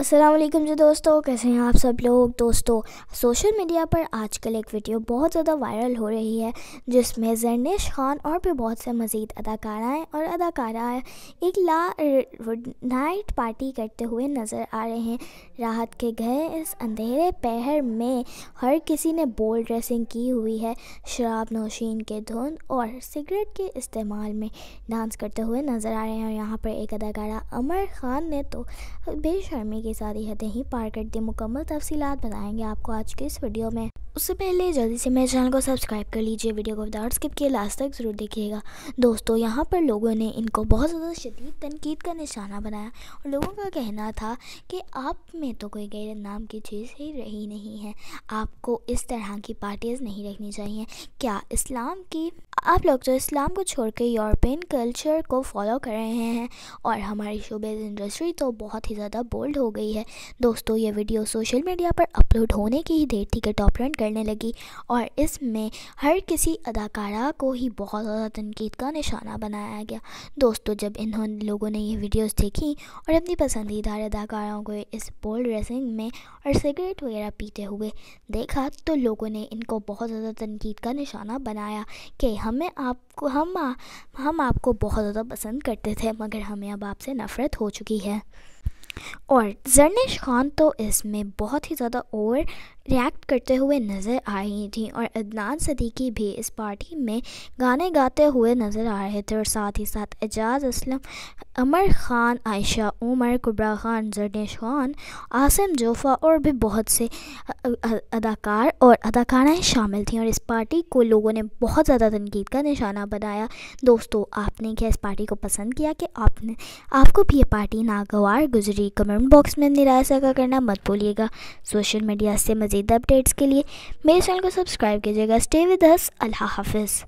वालेकुम जी दोस्तों, कैसे हैं आप सब लोग? दोस्तों, सोशल मीडिया पर आजकल एक वीडियो बहुत ज़्यादा वायरल हो रही है, जिसमें जरनेश खान और भी बहुत से मज़ीद अदाकाराएँ और अदाकाराएँ एक ला नाइट पार्टी करते हुए नज़र आ रहे हैं। राहत के गए इस अंधेरे पहर में हर किसी ने बोल्ड ड्रेसिंग की हुई है। शराब नौशीन के धुंध और सिगरेट के इस्तेमाल में डांस करते हुए नज़र आ रहे हैं और यहाँ पर एक अदाकारा अमर खान ने तो बेशर्मी सारी हदें ही पार कर दी मुकम्मल तफसीलात बताएँगे आपको आज के इस वीडियो में। उससे पहले जल्दी से मेरे चैनल को सब्सक्राइब कर लीजिए। वीडियो को विदाउट स्किप किए लास्ट तक ज़रूर देखिएगा। दोस्तों, यहाँ पर लोगों ने इनको बहुत ज़्यादा शदीद तनकीद का निशाना बनाया और लोगों का कहना था कि आप में तो कोई गैर नाम की चीज़ ही रही नहीं है। आपको इस तरह की पार्टीज़ नहीं रखनी चाहिए। क्या इस्लाम की आप लोग तो इस्लाम को छोड़ के यूरोपियन कल्चर को फॉलो कर रहे हैं और हमारी शोबेज इंडस्ट्री तो बहुत ही ज़्यादा बोल्ड हो गई है। दोस्तों, ये वीडियो सोशल मीडिया पर अपलोड होने की ही देर थी कि टॉप रन करने लगी और इसमें हर किसी अदाकारा को ही बहुत ज़्यादा तनकीद का निशाना बनाया गया। दोस्तों, जब इन्होंने लोगों ने ये वीडियोस देखी और अपनी पसंदीदा अदाकाराओं को इस बोल्ड ड्रेसिंग में और सिगरेट वगैरह पीते हुए देखा तो लोगों ने इनको बहुत ज़्यादा तनकीद का निशाना बनाया कि हमें आपको, हम हम आपको बहुत ज़्यादा पसंद करते थे, मगर हमें अब आपसे नफ़रत हो चुकी है। और जरनेश खान तो इसमें बहुत ही ज़्यादा ओवर रिएक्ट करते हुए नज़र आ रही थी और अदनान सदीकी भी इस पार्टी में गाने गाते हुए नज़र आ रहे थे और साथ ही साथ एजाज असलम, अमर ख़ान, आयशा, उमर, कुबरा ख़ान, जरनेश खान, आसिम जोफ़ा और भी बहुत से अदाकार और अदाकाराएँ शामिल थीं और इस पार्टी को लोगों ने बहुत ज़्यादा तनकीद का निशाना बनाया। दोस्तों, आपने क्या इस पार्टी को पसंद किया कि आपने, आपको भी ये पार्टी नागवार गुजरी? कमेंट बॉक्स में सका करना मत भूलिएगा। सोशल मीडिया से मज़ीद अपडेट्स के लिए मेरे चैनल को सब्सक्राइब कीजिएगा। स्टे विद अस अल्लाह हाफिज़।